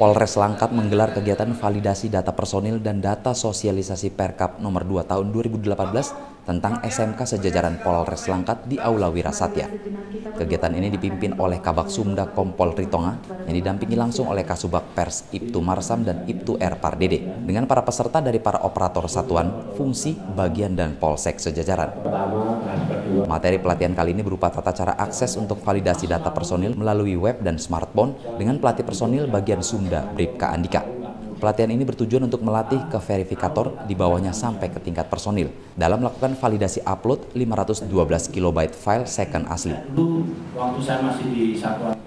Polres Langkat menggelar kegiatan validasi data personil dan data sosialisasi Perkap nomor 2 tahun 2018 tentang SMK sejajaran Polres Langkat di Aula Wirasatya. Kegiatan ini dipimpin oleh Kabak Sumda Kompol Ritonga yang didampingi langsung oleh Kasubag Pers Ibtu Marsam dan Ibtu R Pardede dengan para peserta dari para operator satuan, fungsi, bagian, dan polsek sejajaran. Materi pelatihan kali ini berupa tata cara akses untuk validasi data personil melalui web dan smartphone dengan pelatih personil bagian Sumda Bribka Andika. Pelatihan ini bertujuan untuk melatih ke verifikator di bawahnya sampai ke tingkat personil dalam melakukan validasi upload 512 KB file second asli.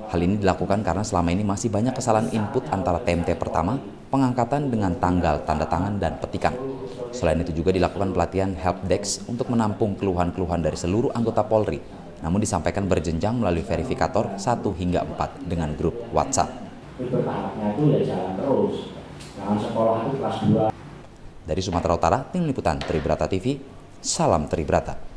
Hal ini dilakukan karena selama ini masih banyak kesalahan input antara TMT pertama, pengangkatan dengan tanggal, tanda tangan, dan petikan. Selain itu juga dilakukan pelatihan helpdesk untuk menampung keluhan-keluhan dari seluruh anggota Polri, namun disampaikan berjenjang melalui verifikator 1 hingga 4 dengan grup WhatsApp. Bertahapnya itu ya jalan terus Jangan sekolah itu kelas 2. Dari Sumatera Utara, tim liputan Tribrata TV, salam Tribrata.